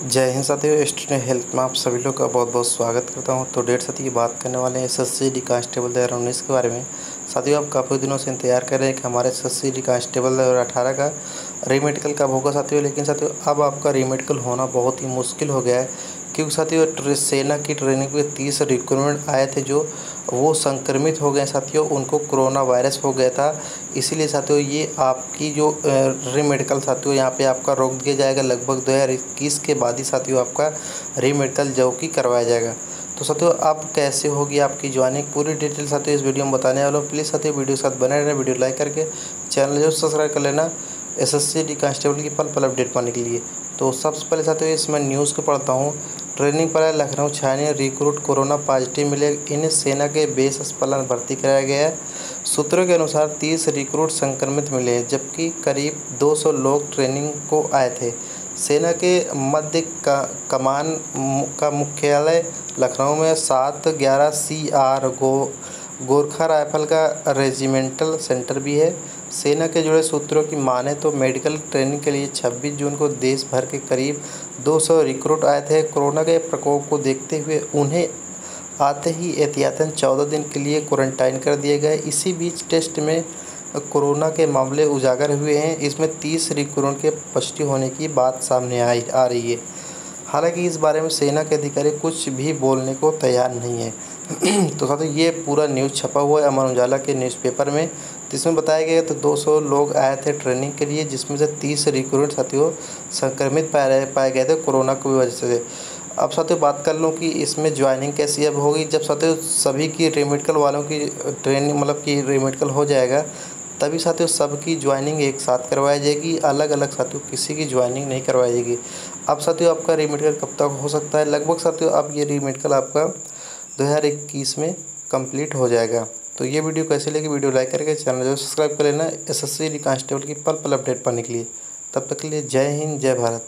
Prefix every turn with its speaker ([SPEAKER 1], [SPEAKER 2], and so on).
[SPEAKER 1] जय हिंद साथियों student health में आप सभी लोग का बहुत बहुत स्वागत करता हूँ। तो डेट साथी की बात करने वाले हैं S S C D constable दो हज़ार उन्नीस के बारे में। साथियों, आप काफ़ी दिनों से इंतज़ार कर रहे हैं कि हमारे S S C D constable दो हज़ार अठारह का रीमेडिकल कब होगा साथियों? लेकिन साथियों, अब आपका रीमेडिकल होना बहुत ही मुश्किल हो गया है। क्योंकि साथियों सेना की ट्रेनिंग में तीस रिक्रूटमेंट आए थे जो वो संक्रमित हो गए साथियों, उनको कोरोना वायरस हो गया था। इसीलिए साथियों, ये आपकी जो री मेडिकल साथियों, यहाँ पे आपका रोक दिया जाएगा। लगभग दो हज़ार इक्कीस के बाद ही साथियों, आपका री मेडिकल जो कि करवाया जाएगा। तो साथियों, अब कैसे होगी आपकी ज्वाइनिंग पूरी डिटेल साथियों, इस वीडियो में बताने वाला प्लीज़ साथियों वीडियो के साथ बने रहना वीडियो लाइक करके चैनल जो सब्सक्राइब कर लेना। S S C D constable की पल पल अपडेट पाने के लिए। तो सबसे पहले साथियों, इसमें न्यूज़ को पढ़ता हूँ। ट्रेनिंग पर आए लखनऊ छावनी रिक्रूट कोरोना पॉजिटिव मिले। इन्हें सेना के बेस अस्पताल में भर्ती कराया गया है। सूत्रों के अनुसार तीस रिक्रूट संक्रमित मिले, जबकि करीब 200 लोग ट्रेनिंग को आए थे। सेना के मध्य कमान का मुख्यालय लखनऊ में सात ग्यारह सी आर गो गोरखा राइफल का रेजिमेंटल सेंटर भी है। सेना के जुड़े सूत्रों की माने तो मेडिकल ट्रेनिंग के लिए 26 जून को देश भर के करीब 200 रिक्रूट आए थे। कोरोना के प्रकोप को देखते हुए उन्हें आते ही एहतियातन 14 दिन के लिए क्वारंटाइन कर दिए गए। इसी बीच टेस्ट में कोरोना के मामले उजागर हुए हैं। इसमें 30 रिक्रूट के पॉजिटिव होने की बात सामने आई, आ रही है। हालाँकि इस बारे में सेना के अधिकारी कुछ भी बोलने को तैयार नहीं है। तो साथियों, ये पूरा न्यूज़ छपा हुआ है। अमर उजाला के न्यूज़पेपर में जिसमें बताया गया तो 200 लोग आए थे ट्रेनिंग के लिए, जिसमें से 30 रिक्रूट साथियों संक्रमित पाए पाए गए थे कोरोना की वजह से। अब साथियों, बात कर लूँ कि इसमें ज्वाइनिंग कैसी अब होगी? जब साथियों, सभी की रेमेडिकल वालों की ट्रेनिंग मतलब कि रेमेडिकल हो जाएगा तभी साथियों सबकी ज्वाइनिंग एक साथ करवाई जाएगी अलग अलग साथियों किसी की ज्वाइनिंग नहीं करवाई जाएगी। अब साथियों आपका रीमेडिकल कब तक हो सकता है? लगभग साथियों अब ये रीमेडिकल आपका 2021 में कंप्लीट हो जाएगा। तो ये वीडियो कैसे लगी वीडियो लाइक करके चैनल जो सब्सक्राइब कर लेना एस एस सी कांस्टेबल की पल पल अपडेट पाने के लिए। तब तक के लिए जय हिंद, जय भारत।